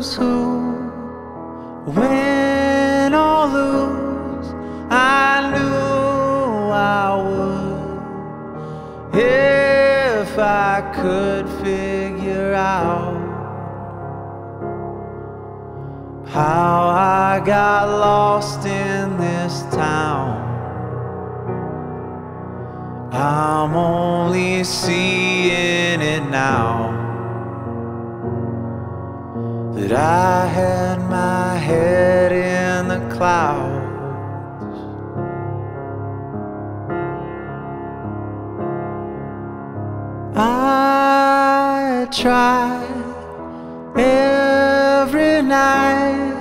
who's who. Win or lose, I knew I would. If I could figure out how I got lost in this town. I'm only seeing it now that I had my head in the clouds. I try every night.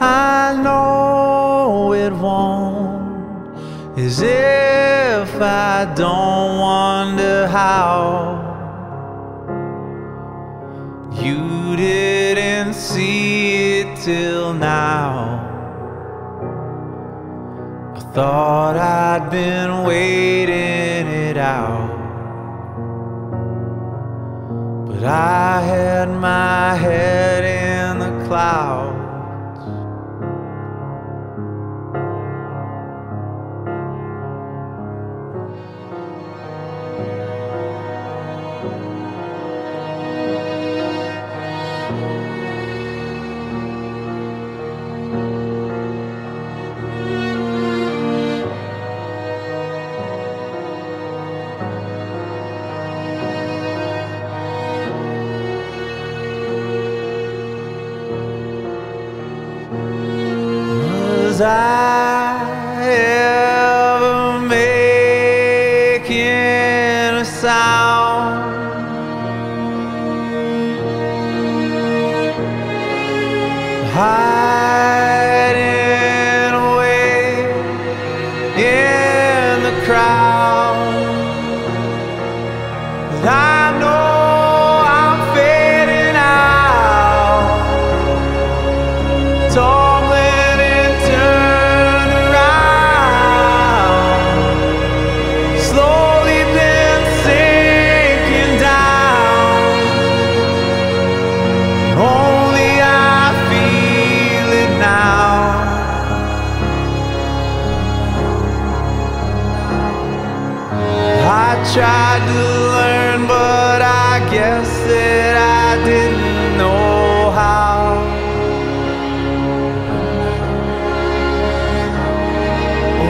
I know it won't, as if I don't wonder how you didn't see it till now. I thought I'd been waiting it out. But I had my head in the clouds. Was I ever making a sound? Hiding tried to learn, but I guess that I didn't know how.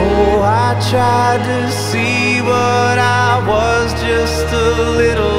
Oh, I tried to see, but I was just a little